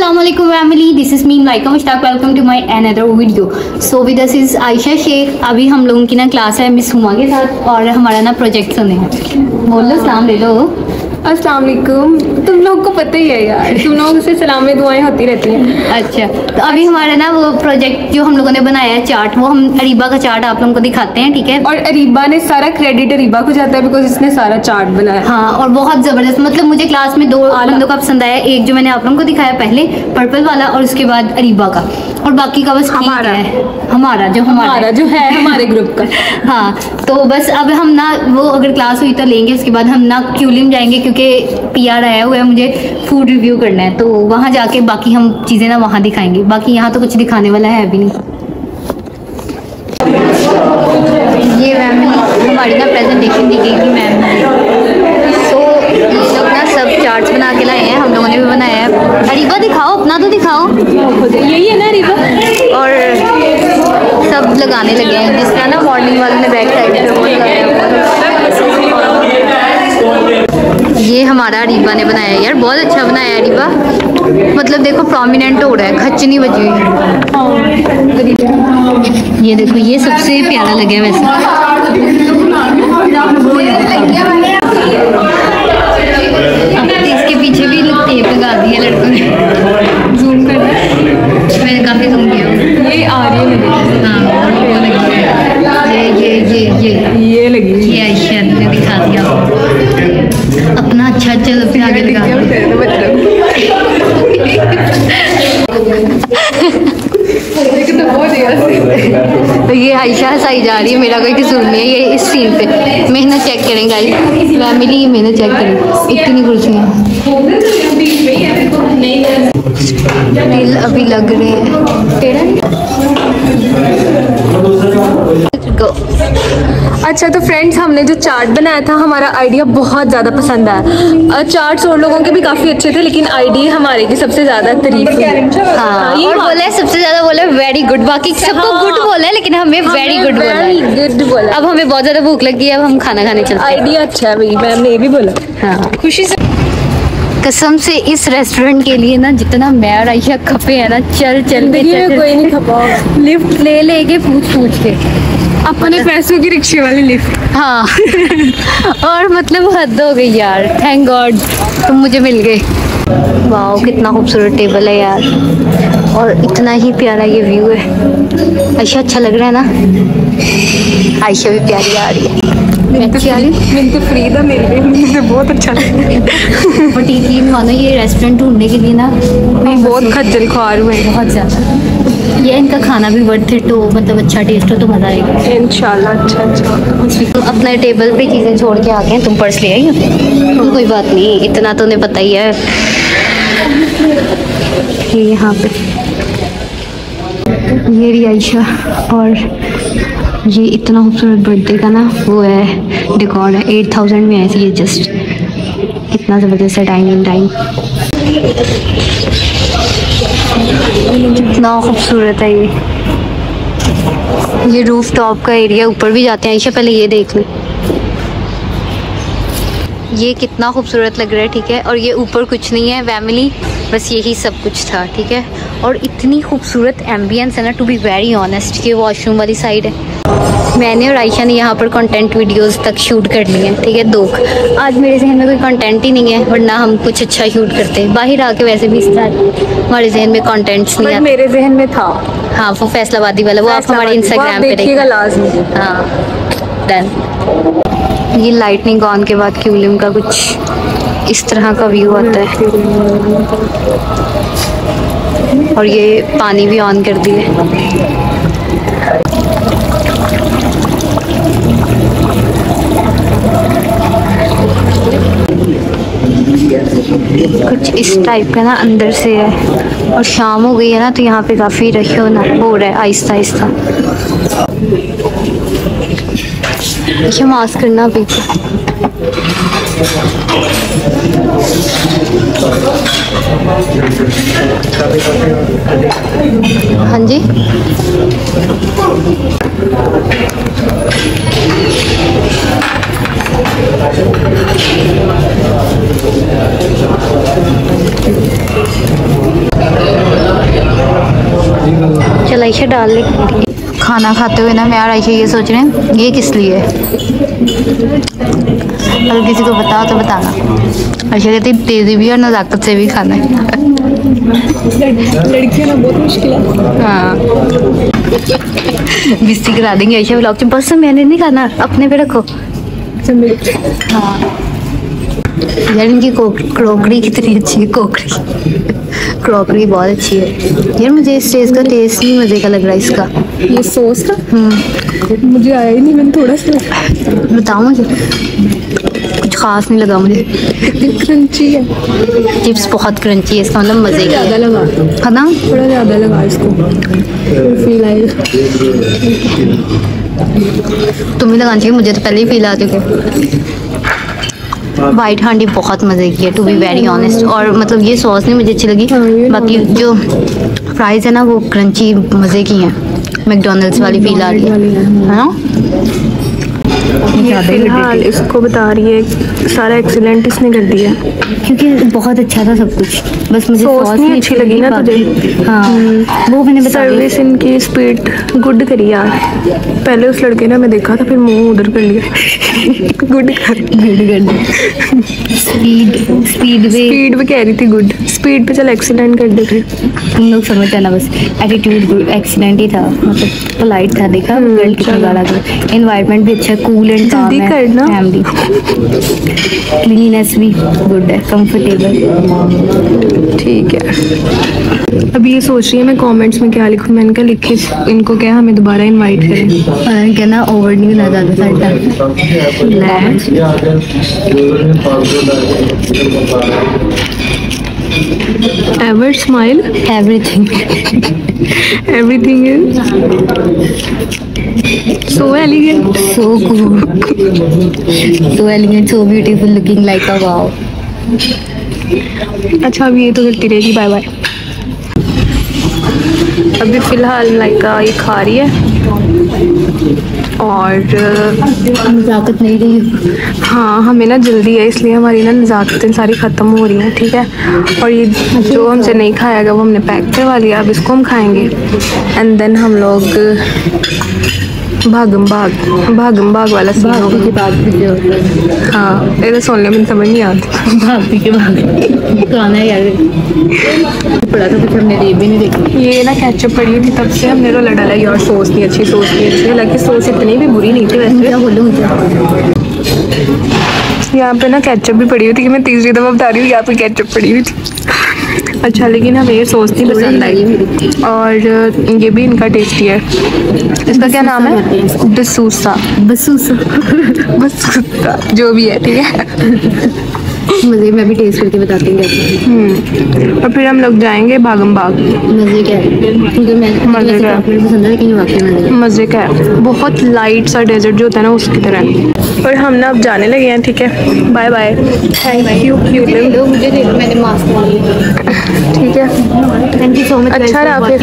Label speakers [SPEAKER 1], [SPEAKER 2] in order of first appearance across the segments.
[SPEAKER 1] Assalamualaikum family. This is me Laika Mushtaq welcome to my another video. So with us is Aisha Sheikh. अभी हम लोगों की ना class है miss Huma के साथ और हमारा ना प्रोजेक्ट सुने हैं। बोलो सलाम ले लो।
[SPEAKER 2] अस्सलाम वालेकुम। तुम लोग को पता ही है यार। तुम लोगों से सलाम में दुआएँ होती रहती हैं।
[SPEAKER 1] अच्छा तो अभी हमारा ना वो प्रोजेक्ट जो हम लोगों ने बनाया है चार्ट वो हम अरीबा का चार्ट आप लोगों को दिखाते हैं ठीक है?
[SPEAKER 2] और अरीबा ने सारा क्रेडिट अरीबा को जाता है बिकॉज़ इसने सारा चार्ट बनाया।
[SPEAKER 1] हाँ और बहुत ज़बरदस्त। मतलब मुझे क्लास में दो बंदों का पसंद आया। एक जो मैंने आप लोगों को दिखाया पहले पर्पल वाला और उसके बाद अरीबा का। और बाकी का बस
[SPEAKER 2] हमारा।
[SPEAKER 1] है। हमारा जो हमारा
[SPEAKER 2] हमारा जो है हमारे ग्रुप का।
[SPEAKER 1] हाँ तो बस अब हम ना वो अगर क्लास हुई तो लेंगे उसके बाद हम ना क्यूलिम जाएँगे क्योंकि पीआर आया हुआ है मुझे फ़ूड रिव्यू करना है। तो वहाँ जाके बाकी हम चीज़ें ना वहाँ दिखाएँगे। बाकी यहाँ तो कुछ दिखाने वाला है अभी नहीं। ये मैम हमारी ना प्रेजेंटेशन दी गई थी मैम। तो ये लोग ना सब चार्ट्स बना अरीबा दिखाओ अपना तो दिखाओ।
[SPEAKER 2] यही है ना अरीबा
[SPEAKER 1] और सब लगाने लगे हैं। जिस तरह ना मॉर्निंग वाले ने बैक साइड पे वो लगाया ये हमारा अरीबा ने बनाया है यार। बहुत अच्छा बनाया है अरीबा मतलब देखो प्रोमिनेंट हो रहा है। खच्चनी बजी हुई है। ये देखो ये सबसे प्यारा लगे वैसे अब इसके पीछे भी टेप लगा दी है लड़कों ने
[SPEAKER 2] जूम कर
[SPEAKER 1] मैंने काफ़ी जूम किया।
[SPEAKER 2] ये आ रही है
[SPEAKER 1] हाँ वो लगी है। ये ये ये ये।
[SPEAKER 2] ये लगी
[SPEAKER 1] ये आयशा ने दिखा दिया। अपना अच्छा अच्छा सबसे आगे लगा
[SPEAKER 2] तो तो
[SPEAKER 1] ये आयशा हंसाई जा रही है मेरा कोई कसूर नहीं है ये इस सीन पे। चेक करें गाइस फैमिली मेहनत चेक करें. इतनी कुर्सियाँ दिल अभी लग रहे हैं। टेढ़ा.
[SPEAKER 2] अच्छा तो फ्रेंड्स हमने जो चार्ट बनाया था हमारा आइडिया बहुत ज़्यादा पसंद आया। चार्ट्स और लोगों के भी काफ़ी अच्छे थे लेकिन आइडिया हमारे की सबसे ज़्यादा तारीफ़ हुई
[SPEAKER 1] हाँ।
[SPEAKER 2] ये
[SPEAKER 1] और बोला है सबसे ज़्यादा बोला वेरी गुड बाकी सबको
[SPEAKER 2] हाँ।
[SPEAKER 1] गुड बोला है लेकिन हमें वेरी गुड बोला
[SPEAKER 2] गुड बोला
[SPEAKER 1] अब हमें बहुत ज़्यादा भूख लगी है अब हम खाना खाने चलते
[SPEAKER 2] आइडिया अच्छा है भाई मैम ने ये भी बोला।
[SPEAKER 1] हाँ।
[SPEAKER 2] खुशी से
[SPEAKER 1] कसम से इस रेस्टोरेंट के लिए ना जितना मैं और आयशा खपे है ना चल चल के
[SPEAKER 2] कोई नहीं खपा
[SPEAKER 1] लिफ्ट ले लेके पूछ पूछ के।
[SPEAKER 2] अपने पैसों की रिक्शे वाली लिफ्ट
[SPEAKER 1] हाँ। और मतलब हद हो गई यार। थैंक गॉड तुम मुझे मिल गए। वाह कितना खूबसूरत टेबल है यार। और इतना ही प्यारा ये व्यू है। आयशा अच्छा लग रहा है ना? आयशा भी प्यारी आ रही है। मैं हूँ?
[SPEAKER 2] तो फ्री था मिल गई मुझे बहुत अच्छा लगा।
[SPEAKER 1] बट यकीन मानो ये रेस्टोरेंट ढूँढने के लिए ना
[SPEAKER 2] हम बहुत खज्जल खुआर हुए
[SPEAKER 1] बहुत ज़्यादा। ये इनका खाना भी वर्थ इट हो मतलब अच्छा टेस्ट हो तो मज़ा आएगा।
[SPEAKER 2] इंशाल्लाह अच्छा अच्छा।
[SPEAKER 1] तो अपने टेबल पे चीज़ें छोड़ के आ गए तुम पर्स ले आई हो? तो कोई बात नहीं इतना तो उन्हें पता ही है। यहाँ पे। ये आयशा और ये इतना खूबसूरत बर्थडे का ना, वो है डिकॉर्ड है एट थाउज़ेंड में है ये जस्ट इतना ज़बरदस्त है टाइम इन टाइम कितना खूबसूरत है ये। ये रूफ टॉप का एरिया ऊपर भी जाते हैं, आयशा, पहले ये देख लें। ये कितना खूबसूरत लग रहा है, ठीक है? और ये ऊपर कुछ नहीं है फैमिली बस यही सब कुछ था ठीक है? और इतनी खूबसूरत एम्बियंस है ना टू बी वेरी ऑनेस्ट कि वॉशरूम वाली साइड है। मैंने और आयशा ने यहाँ पर कंटेंट वीडियोस तक शूट कर लिए हैं ठीक है? दो। आज मेरे जहन में कोई कंटेंट ही नहीं है वरना हम कुछ अच्छा शूट करते। हैं बाहर आके वैसे भी इस तरह हमारे जहन में कंटेंट्स नहीं आते।
[SPEAKER 2] मेरे जहन में था।
[SPEAKER 1] हाँ वो फैसलाबादी वाला वो आप हमारे इंस्टाग्राम पे
[SPEAKER 2] देखिएगा
[SPEAKER 1] हाँ डन ये लाइटनिंग ऑन के बाद क्यूलिम का कुछ? इस तरह का व्यू आता है। और ये पानी भी ऑन कर दिए कुछ इस टाइप का ना अंदर से है। और शाम हो गई है ना तो यहाँ पे काफ़ी रश होना हो रहा है, आहिस्ता आहिस्ता। अच्छा मास्क करना अभी हाँ जी। चल आयशा, डाल ले। खाना खाते हुए ना मैं और आयशा ये सोच रहे हैं, ये किस लिए? है अगर किसी को बताओ तो बताना। अच्छा कहती तेज़ी भी और नज़ाकत से भी खाना है।
[SPEAKER 2] लड़कियाँ ना बहुत मुश्किल है।
[SPEAKER 1] हाँ। बिस्ती करा देंगे। ऐसे ब्लॉग बस मैंने नहीं खाना। अपने पे रखो। हाँ। यार इनकी क्रोकरी कितनी अच्छी है क्रोकरी क्रॉकरी बहुत अच्छी है। यार मुझे इस चीज़ का टेस्ट नहीं मज़े का लग रहा है इसका।
[SPEAKER 2] ये सॉस का?
[SPEAKER 1] हम्म।
[SPEAKER 2] मुझे आया ही नहीं मैंने थोड़ा सा।
[SPEAKER 1] बताओ मुझे। कुछ खास नहीं लगा मुझे।
[SPEAKER 2] क्रंची है।
[SPEAKER 1] चिप्स बहुत क्रंची है इसका मतलब मज़े का
[SPEAKER 2] ज़्यादा लगा।
[SPEAKER 1] है ना
[SPEAKER 2] थोड़ा ज़्यादा लगा इसको। फील आएगा
[SPEAKER 1] तुम्हें लगाना चाहिए मुझे तो पहले ही फील आ चुके। वाइट हांडी बहुत मज़े की है टू बी वेरी ऑनेस्ट और मतलब ये सॉस नहीं मुझे अच्छी लगी
[SPEAKER 2] हाँ,
[SPEAKER 1] बाकी जो फ्राइज़ है ना वो क्रंची मज़े की हैं। मैकडोनल्ड्स वाली फील आ रही है ना?
[SPEAKER 2] फ़िलहाल इसको बता रही है सारा एक्सीलेंट इसने कर दिया
[SPEAKER 1] क्योंकि बहुत अच्छा था सब कुछ। बस मुझे
[SPEAKER 2] सॉस नहीं अच्छी लगी ना तुझे?
[SPEAKER 1] हाँ वो मैंने बता दिया
[SPEAKER 2] सर्विस इनकी स्पीड गुड करी यार। पहले उस लड़के ने मैं देखा था फिर मुँह उधर कर लिया। गुड कर गुड कर
[SPEAKER 1] स्पीड स्पीड वे
[SPEAKER 2] स्पीड पे कह रही थी गुड स्पीड पे चल एक्सीडेंट कर दे फिर।
[SPEAKER 1] तुम लोग समझ जाना बस। एटीट्यूड एक्सीडेंट ही था। मतलब पोलाइट था देखा?
[SPEAKER 2] हम्म,
[SPEAKER 1] गर्ल कितना। गाला कर एनवायरनमेंट भी अच्छा कूल एंड
[SPEAKER 2] जल्दी करना।
[SPEAKER 1] फैमिली क्लीननेस भी गुड है कंफर्टेबल
[SPEAKER 2] ठीक है। अभी ये सोच रही है मैं कमेंट्स में क्या लिखूं। मैंने कहा लिखे इनको क्या हमें दोबारा इनवाइट करें?
[SPEAKER 1] कहना ओवर नहीं होना ज़्यादा side
[SPEAKER 2] ever smile
[SPEAKER 1] everything
[SPEAKER 2] everything is so elegant
[SPEAKER 1] so cool so elegant so beautiful looking like a wow.
[SPEAKER 2] अच्छा अब ये तो करती रहेगी बाय बाय अभी फ़िलहाल लाइका ये खा रही है। और
[SPEAKER 1] नजाकत नहीं रही
[SPEAKER 2] हाँ। हमें ना जल्दी है इसलिए हमारी ना नज़ाकतें सारी ख़त्म हो रही हैं ठीक है? और ये जो हमसे नहीं खाया गया वो हमने पैक करवा लिया अब इसको हम खाएँगे। एंड देन हम लोग भागम भाग भागम भाग वाला सीन
[SPEAKER 1] भाभी
[SPEAKER 2] होगा।
[SPEAKER 1] के बाद भी जो होता है
[SPEAKER 2] ये तो सुनने में समझ नहीं आती।
[SPEAKER 1] भाभी के बाद गाना है यार। पड़ा था कुछ हमने ये भी नहीं देखी।
[SPEAKER 2] ये ना कैचअप पड़ी थी तब से हमने रोला डाला यार सॉस नहीं अच्छी सॉस नहीं अच्छी। हालाँकि सॉस इतनी भी बुरी नहीं थी वैसे।
[SPEAKER 1] क्या बोलूँ
[SPEAKER 2] यहाँ पे ना कैचअप भी पड़ी हुई थी कि मैं तीसरी दफ़ा बता रही हूँ यहाँ पे कैचअप पड़ी हुई थी। अच्छा लेकिन हमें ये सॉस नहीं पसंद आई और ये भी इनका टेस्टी है। इसका क्या नाम है? डसूसा
[SPEAKER 1] बसूस।
[SPEAKER 2] बसूसा जो भी है ठीक है?
[SPEAKER 1] मज़े मैं भी टेस्ट करके बताती हूँ।
[SPEAKER 2] हम्म, और फिर हम लोग जाएँगे भागम बाग। का
[SPEAKER 1] मज़े का
[SPEAKER 2] मज़े का है? बहुत लाइट सा डेजर्ट जो होता है ना उसकी तरह। और हम ना अब जाने लगे हैं ठीक है? Bye bye thank you.
[SPEAKER 1] मुझे मैंने मास्क
[SPEAKER 2] ठीक है?
[SPEAKER 1] थैंक यू सो मच
[SPEAKER 2] अच्छा रहा फिर।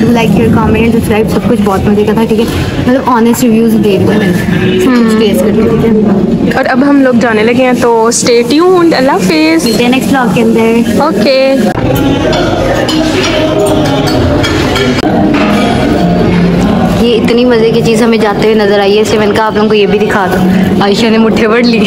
[SPEAKER 1] Do like your comment subscribe सब कुछ बहुत मज़े का था ठीक है? मतलब ऑनेस्ट रिव्यूज़ दे दिए मैंने। सब कुछ टेस्ट करके ठीक है?
[SPEAKER 2] और अब हम लोग जाने लगे हैं तो स्टे ट्यून्ड अल्लाह हाफिज़.
[SPEAKER 1] नेक्स्ट ब्लॉग के अंदर।
[SPEAKER 2] ओके
[SPEAKER 1] इतनी मज़े की चीज़ हमें जाते हुए नज़र आई है। सेवन का आप लोगों को ये भी दिखा दो। आयशा ने मुठ्ठे बढ़ ली